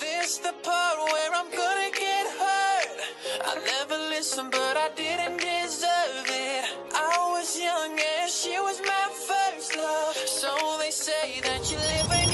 This the part where I'm gonna get hurt. I never listened, but I didn't deserve it. I was young and she was my first love. So they say that you live in